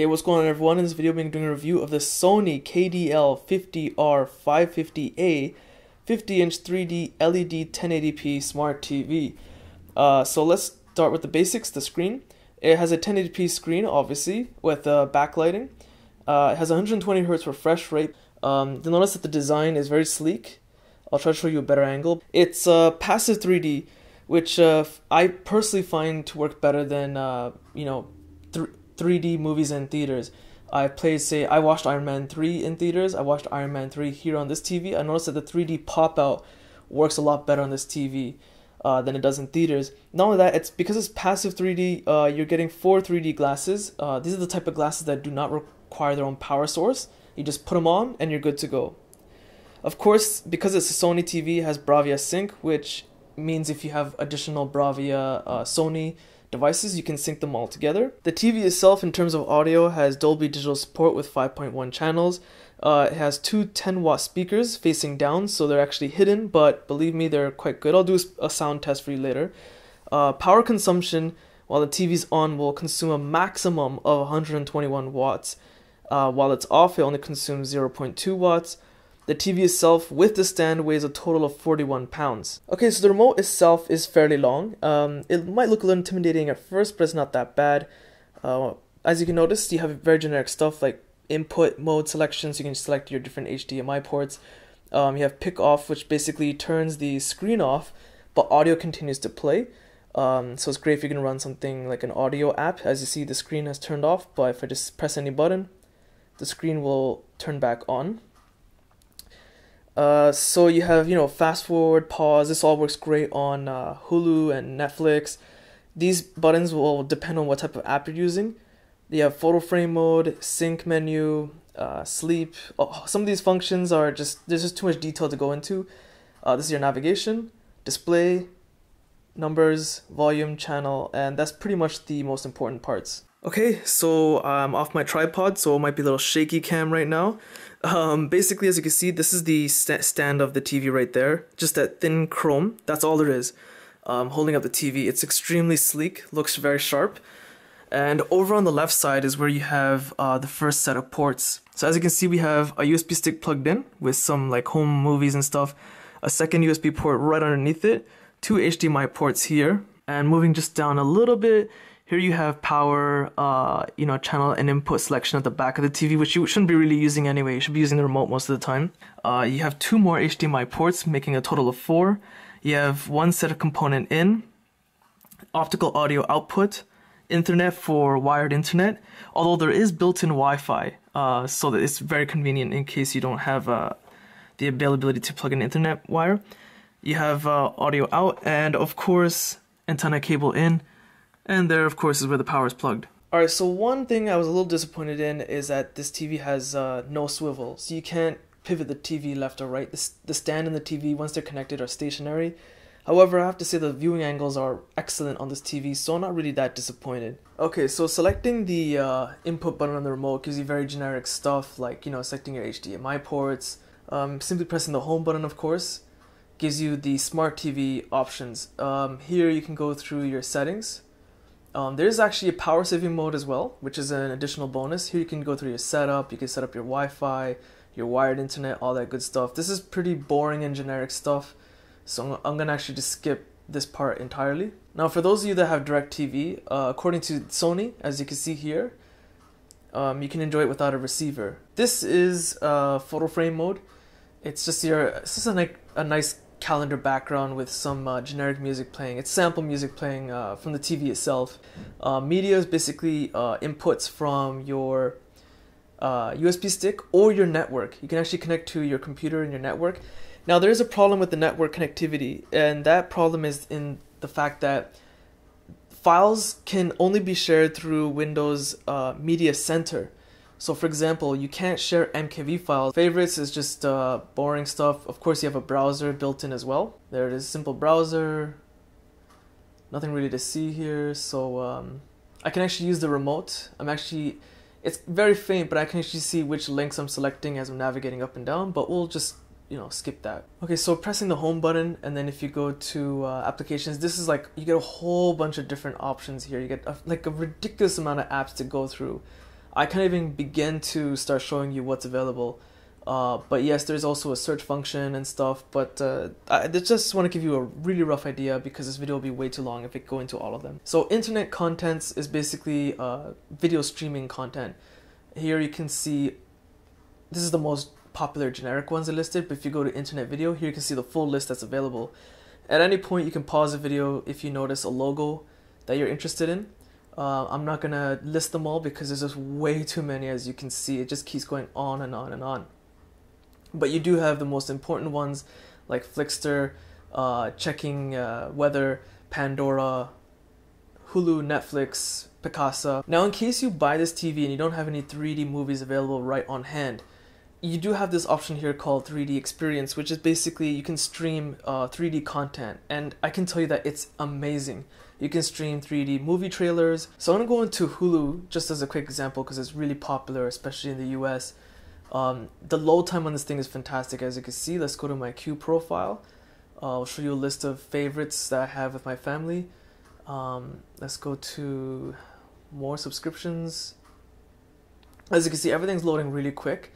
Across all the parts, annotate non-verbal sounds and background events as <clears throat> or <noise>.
Hey, what's going on everyone? In this video, I'm doing a review of the Sony KDL50R550A 50-inch 3D LED 1080p smart TV. Uh, so let's start with the basics, the screen. It has a 1080p screen, obviously, with uh, backlighting. Uh, it has 120 Hz refresh rate. Um, you'll notice that the design is very sleek. I'll try to show you a better angle. It's uh, passive 3D, which uh, I personally find to work better than, uh, you know, 3D movies in theaters. I played, say, I watched Iron Man 3 in theaters. I watched Iron Man 3 here on this TV. I noticed that the 3D pop out works a lot better on this TV uh, than it does in theaters. Not only that, it's because it's passive 3D. Uh, you're getting four 3D glasses. Uh, these are the type of glasses that do not require their own power source. You just put them on and you're good to go. Of course, because it's a Sony TV, has Bravia Sync, which means if you have additional Bravia uh, Sony devices, you can sync them all together. The TV itself, in terms of audio, has Dolby Digital support with 5.1 channels. Uh, it has two 10 watt speakers facing down, so they're actually hidden, but believe me, they're quite good. I'll do a sound test for you later. Uh, power consumption while the TV's on will consume a maximum of 121 watts. Uh, while it's off, it only consumes 0.2 watts. The TV itself with the stand weighs a total of 41 pounds. Okay, so the remote itself is fairly long. Um, it might look a little intimidating at first, but it's not that bad. Uh, as you can notice, you have very generic stuff like input mode selections. You can select your different HDMI ports. Um, you have Pic Off, which basically turns the screen off, but audio continues to play. Um, so it's great if you can run something like an audio app. As you see, the screen has turned off, but if I just press any button, the screen will turn back on. Uh, so you have you know fast forward, pause. This all works great on uh, Hulu and Netflix. These buttons will depend on what type of app you're using. You have photo frame mode, sync menu, uh, sleep. Oh, some of these functions are just there's just too much detail to go into. Uh, this is your navigation, display, numbers, volume, channel, and that's pretty much the most important parts. Okay, so I'm off my tripod, so it might be a little shaky cam right now. Um, basically, as you can see, this is the st stand of the TV right there. Just that thin chrome, that's all there is. Um, holding up the TV, it's extremely sleek, looks very sharp. And over on the left side is where you have uh, the first set of ports. So as you can see, we have a USB stick plugged in with some like home movies and stuff. A second USB port right underneath it. Two HDMI ports here. And moving just down a little bit, here you have power, uh, you know, channel and input selection at the back of the TV, which you shouldn't be really using anyway. You should be using the remote most of the time. Uh, you have two more HDMI ports, making a total of four. You have one set of component in, optical audio output, internet for wired internet, although there is built-in Wi-Fi, uh, so that it's very convenient in case you don't have uh, the availability to plug an internet wire. You have uh, audio out, and of course, antenna cable in, and there, of course, is where the power is plugged. Alright, so one thing I was a little disappointed in is that this TV has uh, no swivel, so you can't pivot the TV left or right. The, the stand and the TV, once they're connected, are stationary. However, I have to say the viewing angles are excellent on this TV, so I'm not really that disappointed. Okay, so selecting the uh, input button on the remote gives you very generic stuff like, you know, selecting your HDMI ports. Um, simply pressing the home button, of course, gives you the smart TV options. Um, here you can go through your settings um, there's actually a power saving mode as well, which is an additional bonus. Here you can go through your setup, you can set up your Wi-Fi, your wired internet, all that good stuff. This is pretty boring and generic stuff, so I'm gonna actually just skip this part entirely. Now for those of you that have DirecTV, uh, according to Sony, as you can see here, um, you can enjoy it without a receiver. This is uh, photo frame mode. It's just your, it's just a, a nice calendar background with some uh, generic music playing. It's sample music playing uh, from the TV itself. Uh, media is basically uh, inputs from your USB uh, stick or your network. You can actually connect to your computer and your network. Now there is a problem with the network connectivity, and that problem is in the fact that files can only be shared through Windows uh, Media Center. So for example, you can't share MKV files. Favorites is just uh, boring stuff. Of course, you have a browser built in as well. There it is, simple browser. Nothing really to see here. So um, I can actually use the remote. I'm actually, it's very faint, but I can actually see which links I'm selecting as I'm navigating up and down, but we'll just you know skip that okay so pressing the home button and then if you go to uh, applications this is like you get a whole bunch of different options here you get a, like a ridiculous amount of apps to go through I can't even begin to start showing you what's available. Uh, but yes, there's also a search function and stuff. But uh, I just want to give you a really rough idea because this video will be way too long if I go into all of them. So internet contents is basically uh, video streaming content. Here you can see this is the most popular generic ones I listed. But if you go to internet video, here you can see the full list that's available. At any point, you can pause the video if you notice a logo that you're interested in. Uh, I'm not gonna list them all because there's just way too many as you can see. It just keeps going on and on and on. But you do have the most important ones like Flixster, uh, checking uh, weather, Pandora, Hulu, Netflix, Picasa. Now, in case you buy this TV and you don't have any 3D movies available right on hand, you do have this option here called 3D Experience, which is basically you can stream uh, 3D content, and I can tell you that it's amazing. You can stream 3D movie trailers. So I'm gonna go into Hulu just as a quick example because it's really popular, especially in the US. Um, the load time on this thing is fantastic, as you can see. Let's go to my queue profile. Uh, I'll show you a list of favorites that I have with my family. Um, let's go to more subscriptions. As you can see, everything's loading really quick.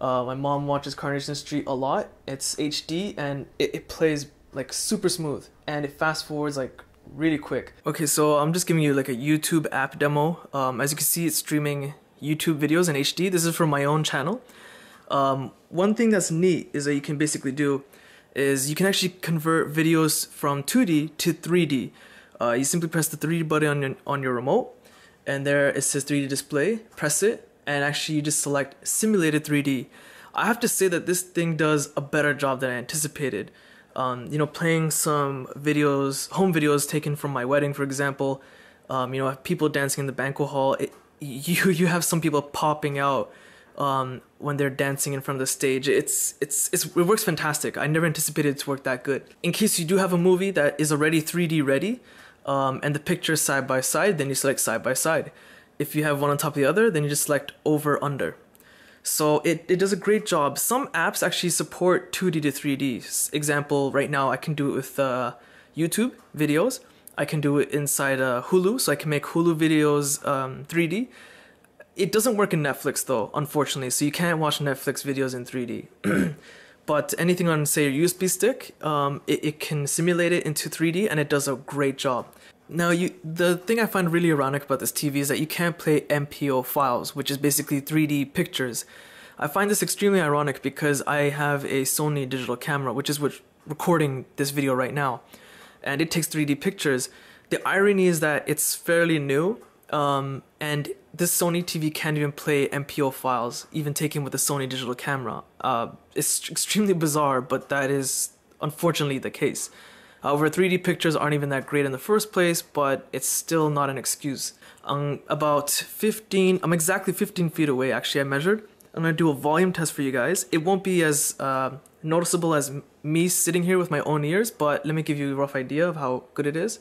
Uh, my mom watches Coronation Street a lot. It's HD and it, it plays like super smooth and it fast forwards like really quick. Okay, so I'm just giving you like a YouTube app demo. Um, as you can see, it's streaming YouTube videos in HD. This is from my own channel. Um, one thing that's neat is that you can basically do is you can actually convert videos from 2D to 3D. Uh, you simply press the 3D button on your, on your remote and there it says 3D display. Press it and actually you just select simulated 3D. I have to say that this thing does a better job than I anticipated. Um, you know, playing some videos, home videos taken from my wedding, for example. Um, you know, people dancing in the banquet hall. It, <laughs> you you have some people popping out um, when they're dancing in front of the stage. It's, it's it's it works fantastic. I never anticipated it to work that good. In case you do have a movie that is already 3D ready, um, and the pictures side by side, then you select side by side if you have one on top of the other, then you just select over under. So it, it does a great job. Some apps actually support 2D to 3D. Example, right now I can do it with uh, YouTube videos. I can do it inside uh, Hulu, so I can make Hulu videos um, 3D. It doesn't work in Netflix though, unfortunately, so you can't watch Netflix videos in 3D. <clears throat> but anything on, say, a USB stick, um, it, it can simulate it into 3D and it does a great job. Now, you the thing I find really ironic about this TV is that you can't play MPO files, which is basically 3D pictures. I find this extremely ironic because I have a Sony digital camera, which is recording this video right now, and it takes 3D pictures. The irony is that it's fairly new, um, and this Sony TV can't even play MPO files, even taken with a Sony digital camera. Uh, it's extremely bizarre, but that is unfortunately the case. However, 3D pictures aren't even that great in the first place, but it's still not an excuse. I'm about 15, I'm exactly 15 feet away actually, I measured. I'm gonna do a volume test for you guys. It won't be as uh, noticeable as me sitting here with my own ears, but let me give you a rough idea of how good it is.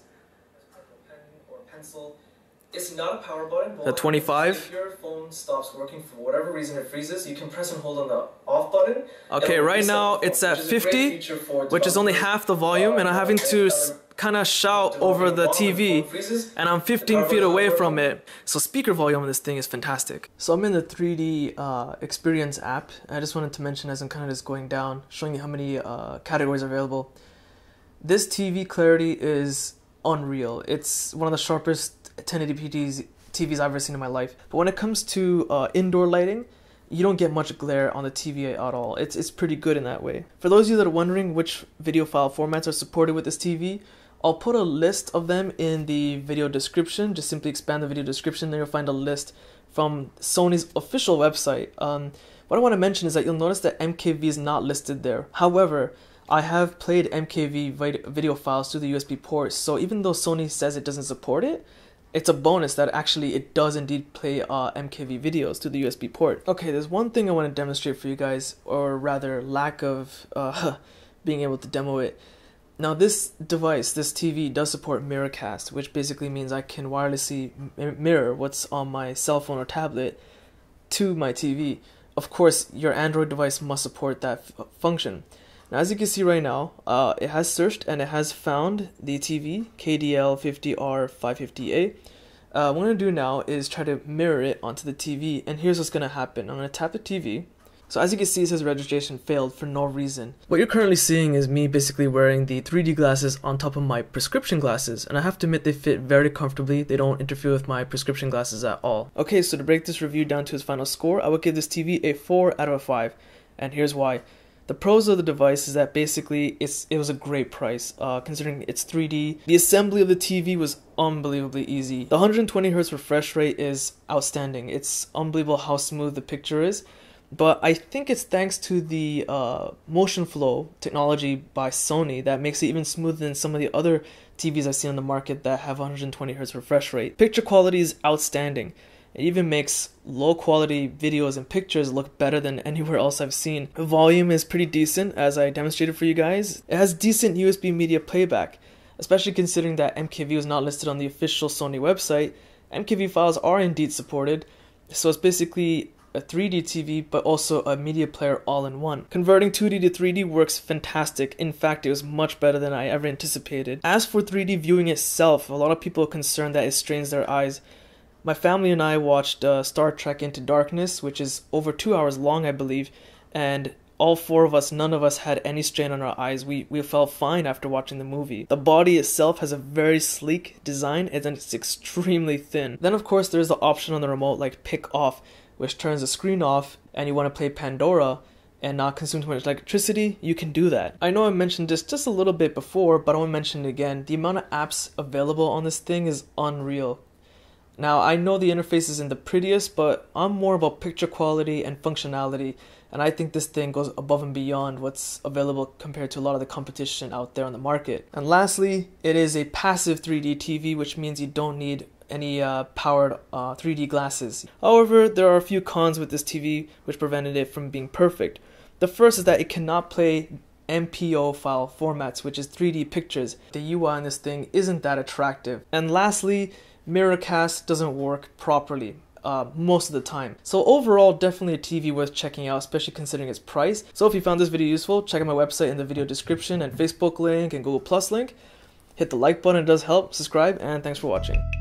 It's not a power button. The 25. If your phone stops working for whatever reason, it freezes. You can press and hold on the off button. Okay, right now it's at 50, which is only half the volume, and I'm having to kind of shout over the TV, and I'm 15 feet away from it. So speaker volume on this thing is fantastic. So I'm in the 3D uh, Experience app. I just wanted to mention as I'm kind of just going down, showing you how many uh, categories are available. This TV clarity is unreal. It's one of the sharpest 1080p TVs I've ever seen in my life. But when it comes to uh, indoor lighting, you don't get much glare on the TV at all. It's, it's pretty good in that way. For those of you that are wondering which video file formats are supported with this TV, I'll put a list of them in the video description. Just simply expand the video description, then you'll find a list from Sony's official website. Um, what I want to mention is that you'll notice that MKV is not listed there. However, I have played MKV video files through the USB port, so even though Sony says it doesn't support it, it's a bonus that actually it does indeed play uh, MKV videos to the USB port. Okay, there's one thing I want to demonstrate for you guys, or rather lack of uh, <laughs> being able to demo it. Now this device, this TV, does support Miracast, which basically means I can wirelessly mirror what's on my cell phone or tablet to my TV. Of course, your Android device must support that function. Now, as you can see right now, uh, it has searched and it has found the TV KDL50R550A. Uh, what I'm going to do now is try to mirror it onto the TV, and here's what's going to happen. I'm going to tap the TV, so as you can see, it says registration failed for no reason. What you're currently seeing is me basically wearing the 3D glasses on top of my prescription glasses, and I have to admit they fit very comfortably. They don't interfere with my prescription glasses at all. Okay, so to break this review down to its final score, I would give this TV a 4 out of a 5, and here's why. The pros of the device is that basically it's it was a great price, uh, considering it's 3D. The assembly of the TV was unbelievably easy. The 120 Hz refresh rate is outstanding. It's unbelievable how smooth the picture is but I think it's thanks to the uh, Motionflow technology by Sony that makes it even smoother than some of the other TVs I see on the market that have 120 Hz refresh rate. Picture quality is outstanding. It even makes low quality videos and pictures look better than anywhere else I've seen. The volume is pretty decent, as I demonstrated for you guys. It has decent USB media playback, especially considering that MKV is not listed on the official Sony website. MKV files are indeed supported, so it's basically a 3D TV, but also a media player all in one. Converting 2D to 3D works fantastic. In fact, it was much better than I ever anticipated. As for 3D viewing itself, a lot of people are concerned that it strains their eyes. My family and I watched uh, Star Trek Into Darkness, which is over two hours long, I believe, and all four of us, none of us had any strain on our eyes. We we felt fine after watching the movie. The body itself has a very sleek design and it's extremely thin. Then of course there's the option on the remote like Pic Off, which turns the screen off and you want to play Pandora and not consume too much electricity, you can do that. I know I mentioned this just a little bit before, but I want to mention it again. The amount of apps available on this thing is unreal. Now, I know the interface isn't the prettiest, but I'm more about picture quality and functionality, and I think this thing goes above and beyond what's available compared to a lot of the competition out there on the market. And lastly, it is a passive 3D TV, which means you don't need any uh, powered uh, 3D glasses. However, there are a few cons with this TV which prevented it from being perfect. The first is that it cannot play MPO file formats, which is 3D pictures. The UI on this thing isn't that attractive. And lastly, Miracast doesn't work properly. Uh, most of the time. So overall, definitely a TV worth checking out, especially considering its price. So if you found this video useful, check out my website in the video description and Facebook link and Google Plus link. Hit the like button, it does help, subscribe, and thanks for watching.